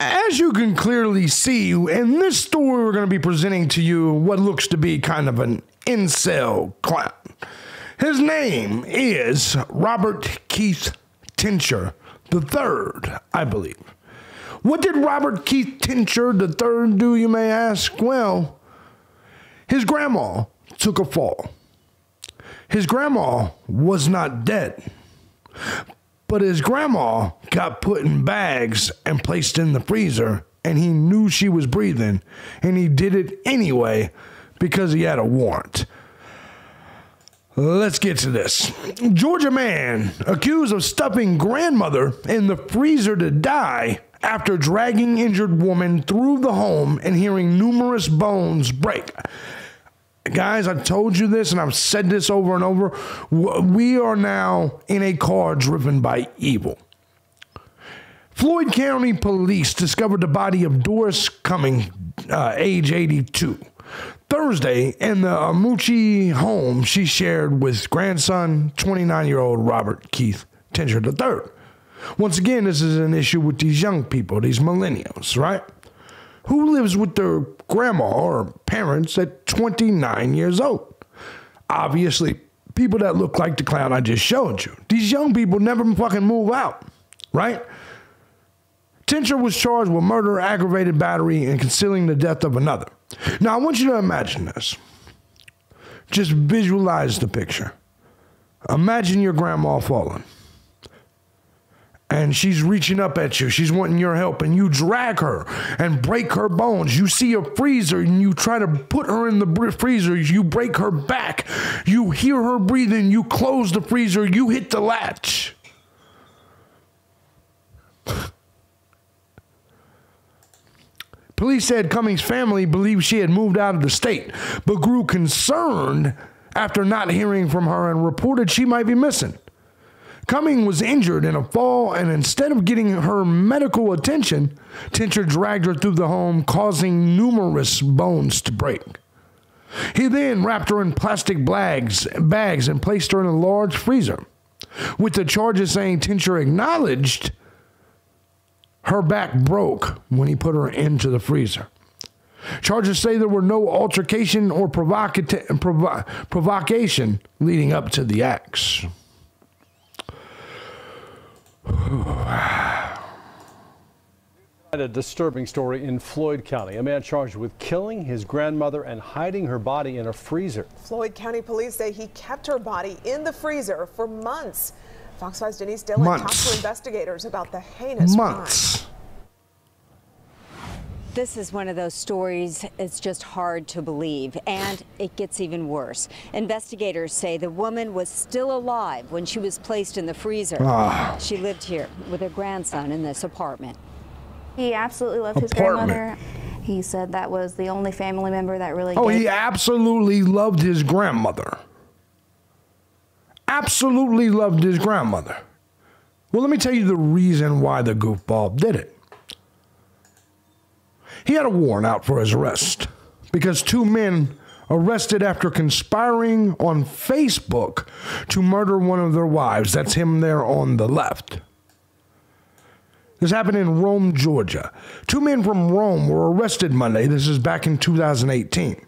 as you can clearly see, in this story, we're going to be presenting to you what looks to be kind of an incel clown. His name is Robert Keith Tincher III, I believe. What did Robert Keith Tincher III do, you may ask? Well, his grandma took a fall. His grandma was not dead, but his grandma got put in bags and placed in the freezer, and he knew she was breathing, and he did it anyway because he had a warrant. Let's get to this. Georgia man accused of stuffing grandmother in the freezer to die after dragging injured woman through the home and hearing numerous bones break. Guys, I've told you this and I've said this over and over. We are now in a car driven by evil. Floyd County Police discovered the body of Doris Cumming, uh, age 82. Thursday in the Armuchee home she shared with grandson, 29 year old Robert Keith Tincher III. Once again, this is an issue with these young people, these millennials, right? Who lives with their grandma or parents at 29 years old? Obviously, people that look like the clown I just showed you. These young people never fucking move out, right? Tincher was charged with murder, aggravated battery, and concealing the death of another. Now, I want you to imagine this. Just visualize the picture. Imagine your grandma falling and she's reaching up at you. She's wanting your help, and you drag her and break her bones. You see a freezer, and you try to put her in the freezer. You break her back. You hear her breathing. You close the freezer. You hit the latch. Police said Cummings' family believed she had moved out of the state, but grew concerned after not hearing from her and reported she might be missing. Cumming was injured in a fall, and instead of getting her medical attention, Tincher dragged her through the home, causing numerous bones to break. He then wrapped her in plastic bags, bags and placed her in a large freezer, with the charges saying Tincher acknowledged her back broke when he put her into the freezer. Charges say there were no altercation or provoca- provocation leading up to the acts. A disturbing story in Floyd County. A man charged with killing his grandmother and hiding her body in a freezer. Floyd County police say he kept her body in the freezer for months. Fox 5's Denise Dillon months. talked to investigators about the heinous months. Crime. This is one of those stories, it's just hard to believe, and it gets even worse. Investigators say the woman was still alive when she was placed in the freezer. Ah. She lived here with her grandson in this apartment. He absolutely loved apartment. his grandmother. He said that was the only family member that really. Oh, he absolutely loved his grandmother. Absolutely loved his grandmother. Well, let me tell you the reason why the goofball did it. He had a warrant out for his arrest because two men arrested after conspiring on Facebook to murder one of their wives. That's him there on the left. This happened in Rome, Georgia. Two men from Rome were arrested Monday. This is back in 2018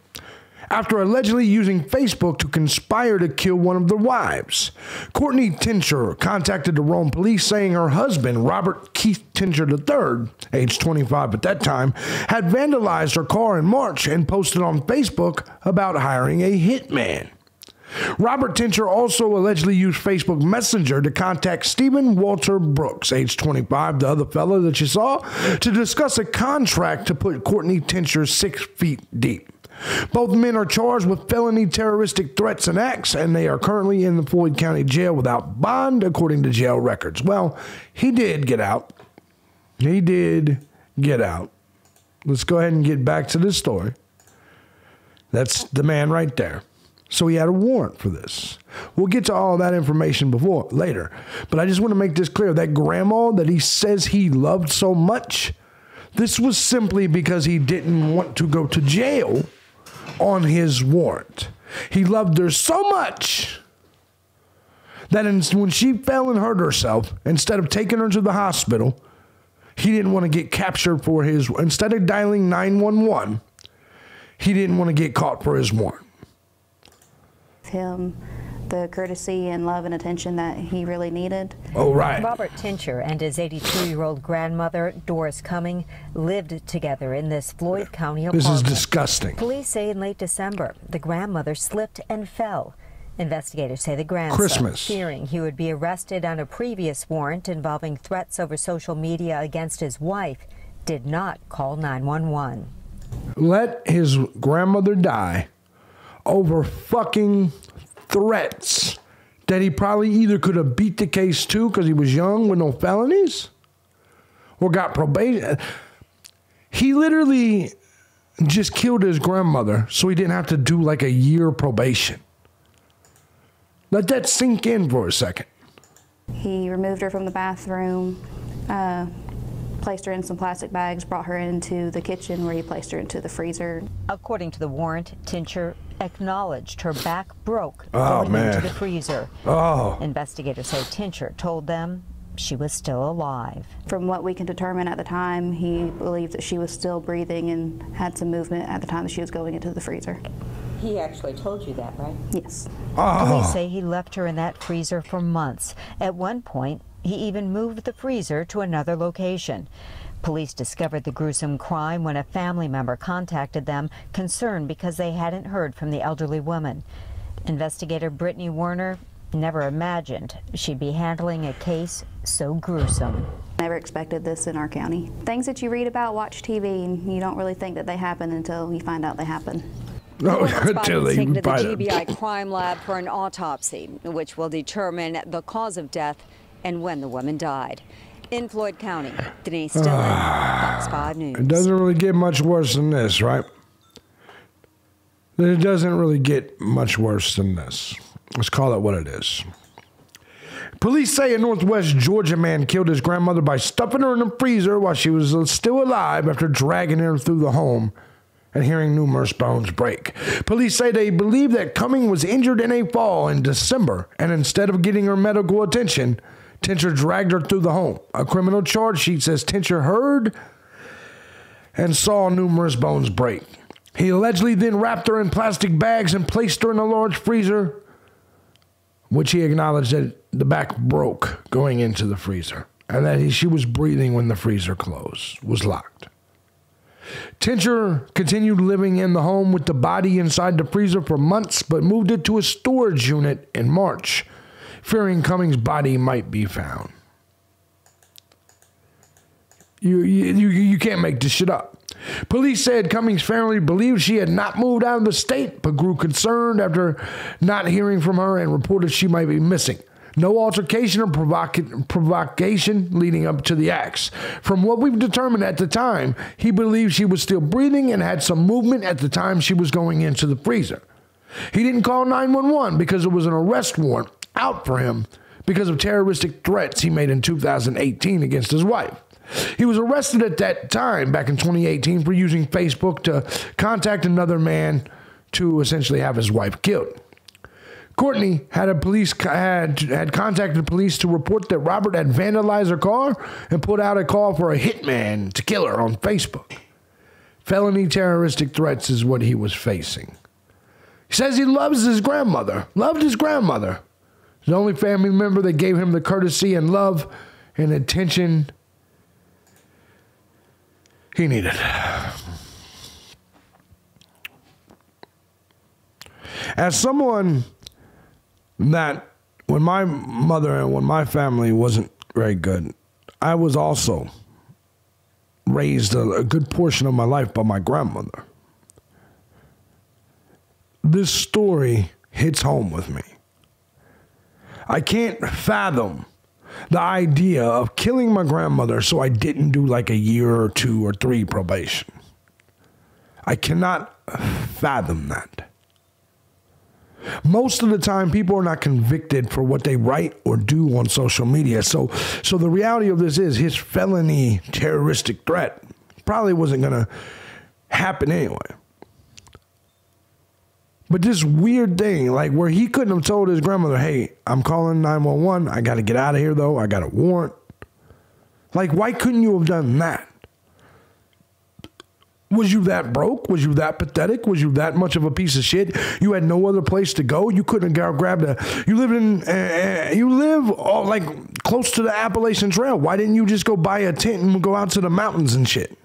after allegedly using Facebook to conspire to kill one of their wives. Courtney Tincher contacted the Rome police saying her husband, Robert Keith Tincher III, age 25 at that time, had vandalized her car in March and posted on Facebook about hiring a hitman. Robert Tincher also allegedly used Facebook Messenger to contact Stephen Walter Brooks, age 25, the other fellow that you saw, to discuss a contract to put Courtney Tincher six feet deep. Both men are charged with felony terroristic threats and acts, and they are currently in the Floyd County Jail without bond, according to jail records. Well, he did get out. He did get out. Let's go ahead and get back to this story. That's the man right there. So he had a warrant for this. We'll get to all that information before later. But I just want to make this clear that grandma that he says he loved so much, this was simply because he didn't want to go to jail on his warrant. He loved her so much that when she fell and hurt herself, instead of taking her to the hospital, He didn't want to get captured for his, instead of dialing 911, he didn't want to get caught for his warrant. Him the courtesy and love and attention that he really needed. Oh, right. Robert Tincher and his 82 year old grandmother, Doris Cumming, lived together in this Floyd County apartment. This is disgusting. Police say in late December, the grandmother slipped and fell. Investigators say the grandson, Christmas. fearing he would be arrested on a previous warrant involving threats over social media against his wife, did not call 911. Let his grandmother die over fucking threats that he probably either could have beat the case too because he was young with no felonies or got probation. He literally just killed his grandmother so he didn't have to do like a year probation. Let that sink in for a second. He removed her from the bathroom, uh, placed her in some plastic bags, brought her into the kitchen where he placed her into the freezer. According to the warrant, Tincher acknowledged her back broke oh, going man. into the freezer. Oh. Investigators say Tincher told them she was still alive. From what we can determine at the time, he believed that she was still breathing and had some movement at the time that she was going into the freezer. He actually told you that, right? Yes. Oh. Police say he left her in that freezer for months. At one point, he even moved the freezer to another location. Police discovered the gruesome crime when a family member contacted them, concerned because they hadn't heard from the elderly woman. Investigator Brittany Werner never imagined she'd be handling a case so gruesome. Never expected this in our county. Things that you read about, watch TV, and you don't really think that they happen until you find out they happen. No, The until was they taken to the. GBI crime lab for an autopsy, which will determine the cause of death and when the woman died. In Floyd County, Denise Dillon, Fox 5 News. It doesn't really get much worse than this, right? It doesn't really get much worse than this. Let's call it what it is. Police say a Northwest Georgia man killed his grandmother by stuffing her in a freezer while she was still alive after dragging her through the home and hearing numerous bones break. Police say they believe that Cumming was injured in a fall in December, and instead of getting her medical attention, Tincher dragged her through the home. A criminal charge sheet says Tincher heard and saw numerous bones break. He allegedly then wrapped her in plastic bags and placed her in a large freezer, which he acknowledged that the back broke going into the freezer and that he, she was breathing when the freezer closed, was locked. Tincher continued living in the home with the body inside the freezer for months, but moved it to a storage unit in March, fearing Cummings' body might be found. You, you, you, can't make this shit up. Police said Cummings' family believed she had not moved out of the state, but grew concerned after not hearing from her and reported she might be missing. No altercation or provoca- provocation leading up to the acts. From what we've determined at the time, he believed she was still breathing and had some movement at the time she was going into the freezer. He didn't call 911 because there was an arrest warrant out for him because of terroristic threats he made in 2018 against his wife. He was arrested at that time, back in 2018, for using Facebook to contact another man to essentially have his wife killed. Courtney had a police had had contacted police to report that Robert had vandalized her car and put out a call for a hitman to kill her on Facebook. Felony terroristic threats is what he was facing. He says he loves his grandmother, loved his grandmother. The only family member that gave him the courtesy and love and attention he needed. As someone that when my mother and when my family wasn't very good, I was also raised a, a good portion of my life by my grandmother. This story hits home with me. I can't fathom the idea of killing my grandmother so I didn't do like a year or two or three probation. I cannot fathom that. Most of the time, people are not convicted for what they write or do on social media. So, so the reality of this is his felony terroristic threat probably wasn't going to happen anyway. But this weird thing, like where he couldn't have told his grandmother, hey, I'm calling 911. I got to get out of here, though. I got a warrant. Like, why couldn't you have done that? Was you that broke? Was you that pathetic? Was you that much of a piece of shit? You had no other place to go. You couldn't have grabbed a. You live in. Uh, you live all, like close to the Appalachian Trail. Why didn't you just go buy a tent and go out to the mountains and shit?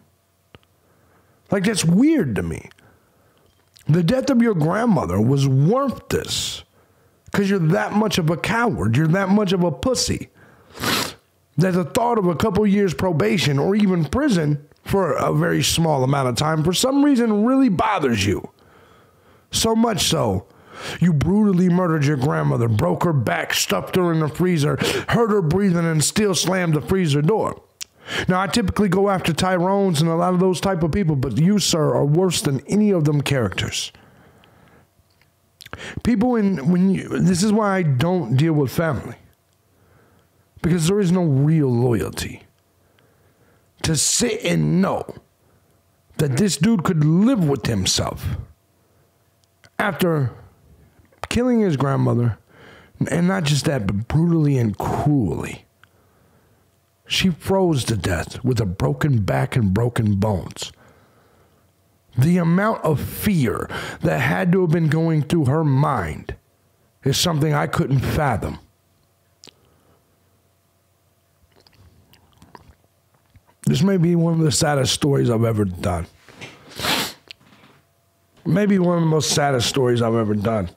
Like that's weird to me. The death of your grandmother was worth this because you're that much of a coward. You're that much of a pussy that the thought of a couple years probation or even prison for a very small amount of time for some reason really bothers you. So much so, you brutally murdered your grandmother, broke her back, stuffed her in the freezer, heard her breathing, and still slammed the freezer door. Now, I typically go after Tyrones and a lot of those type of people, but you, sir, are worse than any of them characters. People in when you this is why I don't deal with family. Because there is no real loyalty to sit and know that this dude could live with himself after killing his grandmother, and not just that, but brutally and cruelly. She froze to death with a broken back and broken bones. The amount of fear that had to have been going through her mind is something I couldn't fathom. This may be one of the saddest stories I've ever done. Maybe one of the most saddest stories I've ever done.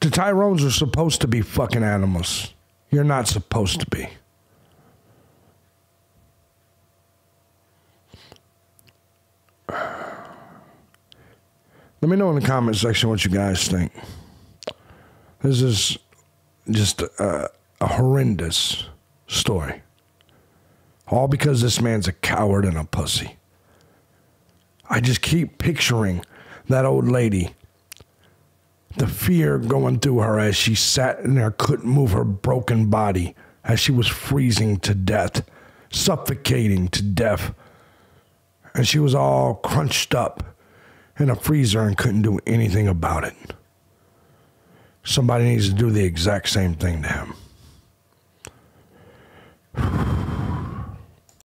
The Tyrones are supposed to be fucking animals. You're not supposed to be. Let me know in the comment section what you guys think. This is just a, a horrendous story. All because this man's a coward and a pussy. I just keep picturing that old lady, the fear going through her as she sat in there, couldn't move her broken body, as she was freezing to death, suffocating to death. And she was all crunched up in a freezer and couldn't do anything about it. Somebody needs to do the exact same thing to him.